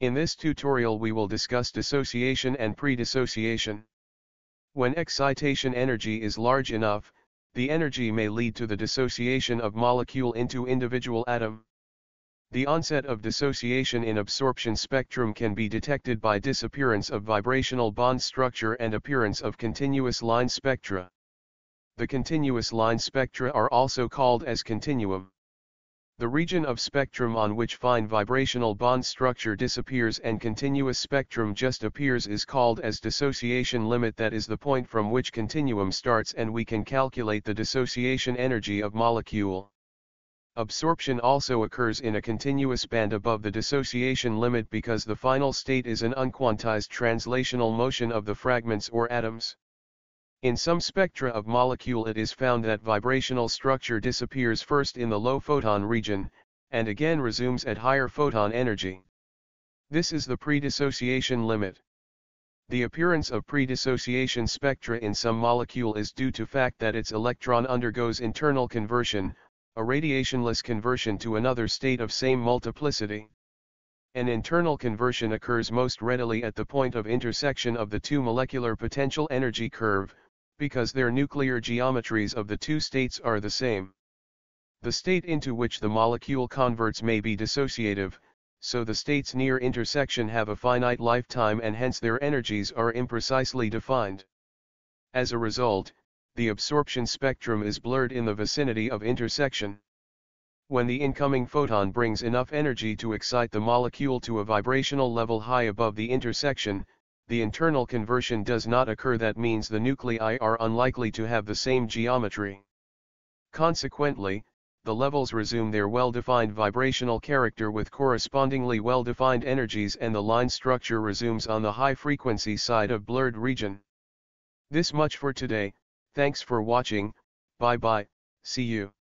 In this tutorial we will discuss dissociation and pre-dissociation. When excitation energy is large enough, the energy may lead to the dissociation of molecule into individual atom. The onset of dissociation in absorption spectrum can be detected by disappearance of vibrational band structure and appearance of continuous line spectra. The continuous line spectra are also called as continuum. The region of spectrum on which fine vibrational band structure disappears and continuous spectrum just appears is called as dissociation limit that is the point from which continuum starts and we can calculate the dissociation energy of molecule. Absorption also occurs in a continuous band above the dissociation limit because the final state is an unquantized translational motion of the fragments or atoms. In some spectra of molecule it is found that vibrational structure disappears first in the low photon region, and again resumes at higher photon energy. This is the pre-dissociation limit. The appearance of pre-dissociation spectra in some molecule is due to fact that its electron undergoes internal conversion, a radiationless conversion to another state of same multiplicity. An internal conversion occurs most readily at the point of intersection of the two molecular potential energy curve, because their nuclear geometries of the two states are the same. The state into which the molecule converts may be dissociative, so the states near intersection have a finite lifetime and hence their energies are imprecisely defined. As a result, the absorption spectrum is blurred in the vicinity of intersection. When the incoming photon brings enough energy to excite the molecule to a vibrational level high above the intersection, the internal conversion does not occur that means the nuclei are unlikely to have the same geometry. Consequently, the levels resume their well-defined vibrational character with correspondingly well-defined energies and the line structure resumes on the high-frequency side of blurred region. This much for today, Thanks for watching, bye bye, see you.